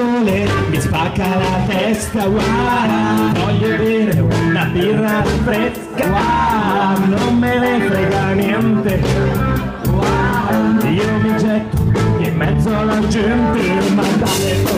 sole mi spacca la testa, wow, voglio bere una birra fresca, wow, non me ne frega niente, wow, io mi getto in mezzo alla gente, ma dalle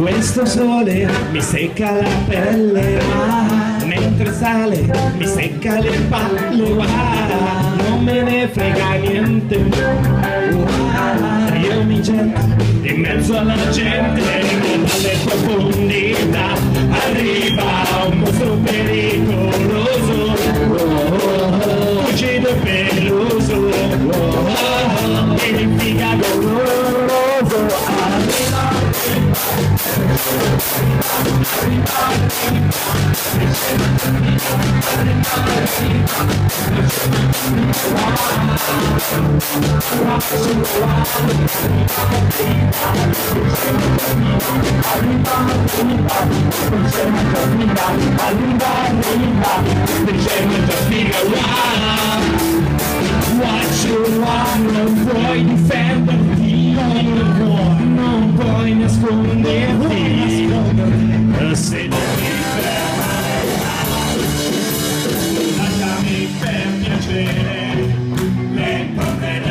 Questo sole mi secca la pelle, ma mentre sale mi secca le palle, ah, non me ne frega niente. Ah, io mi getto in mezzo alla gente, dalle profondità arriva un mostro pericoloso, lucido e peloso, e mi figa goloso, arriva What Se devi fermare, lasciami per piacere, le porte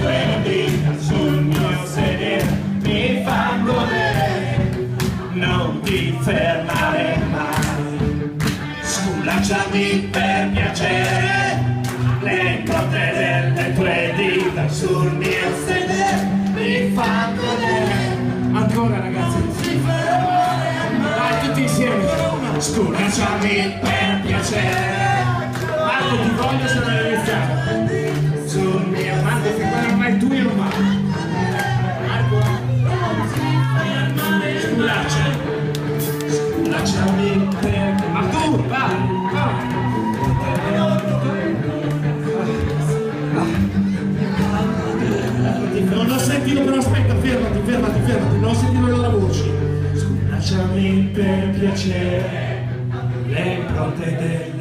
tue dita sul mio sedere mi fa godere, non ti fermare mai. Sculacciami per piacere, le porte tue dita sul mio sedere mi fa godere. Ancora ragazzi. Sculacciami per piacere. Marco, ti voglio se non hai iniziato. Sul mio Marco, che quello ormai io non vado. Marco. Sculaccia. Sculacciami per... Ma tu, vai, vai. Non ho sentito, però aspetta, fermati, fermati, fermati, non ho sentito loro voci. Lasciami per piacere vem para